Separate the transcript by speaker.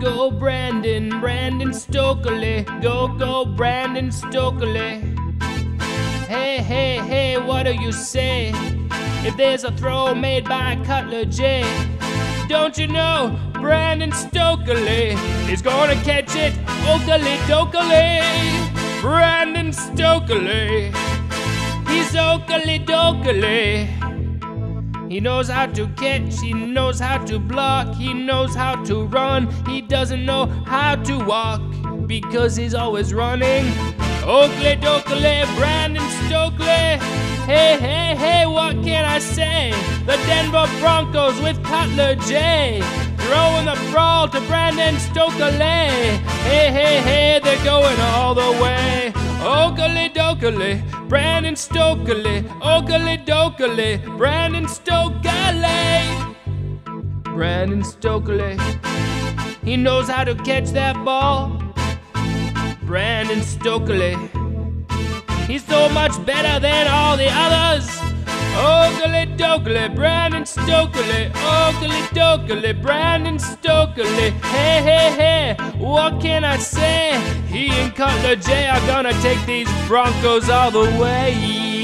Speaker 1: go, Brandon, Brandon Stokley. Go, go, Brandon Stokley. Hey, hey, hey, what do you say? If there's a throw made by Cutler J, don't you know Brandon Stokley is gonna catch it? Oakley Dokley, Brandon Stokley. He's Oakley Dokley. He knows how to catch, he knows how to block, he knows how to run, he doesn't know how to walk because he's always running. Oakley Dokley, Brandon Stokley. Hey, hey, hey, what can I say? The Denver Broncos with Cutler J. Throwing the brawl to Brandon Stokley. Hey, hey, hey, they're going all the way. Dokley, Brandon Stokley. Oakley Dokley, Brandon Stokley. Brandon Stokley. He knows how to catch that ball. Brandon Stokley. He's so much better than all the others. Oakley Dokley, Brandon Stokley, Oakley Dokley, Brandon Stokley. Hey, hey, hey, what can I say? He and Cutler J are gonna take these Broncos all the way.